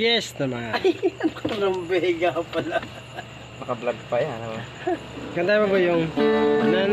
Yes naman. Parang bega pala. Naka-vlog pa yan. Ano? Kanta mo ba yung nan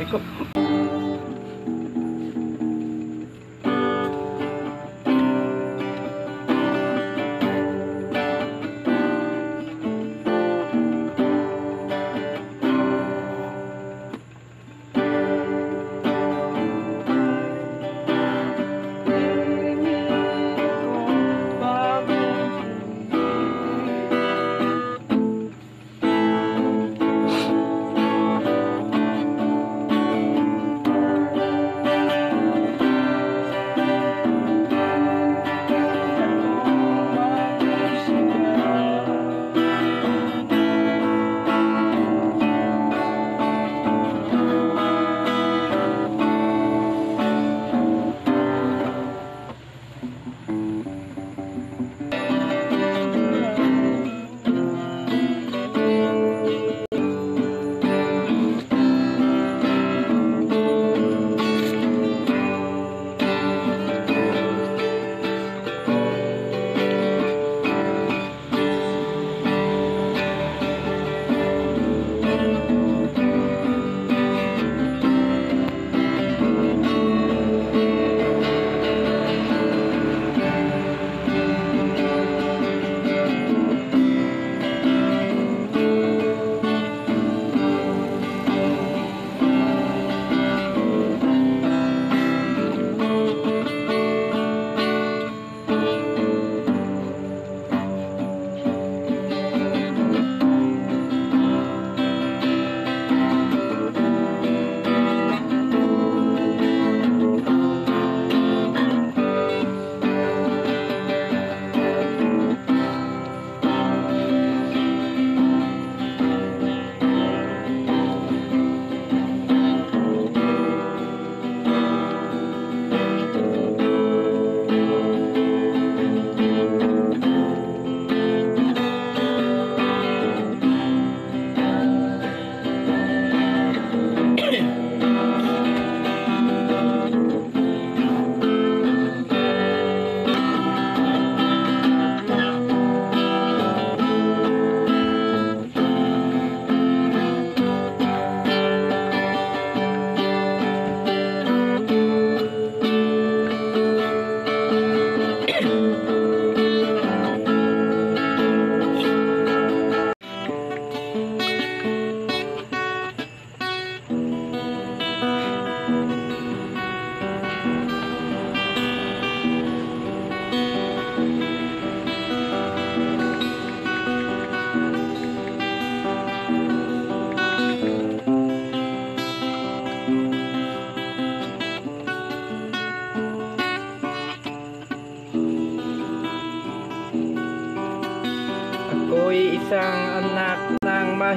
一个。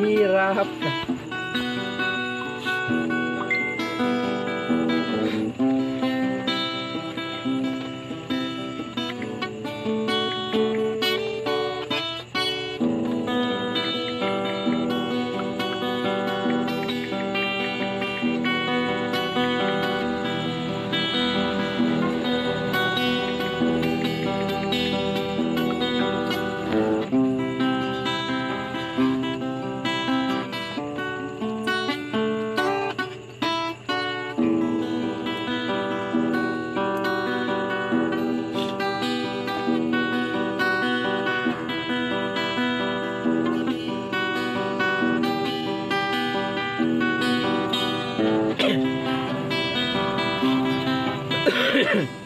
Mahirap. Yeah.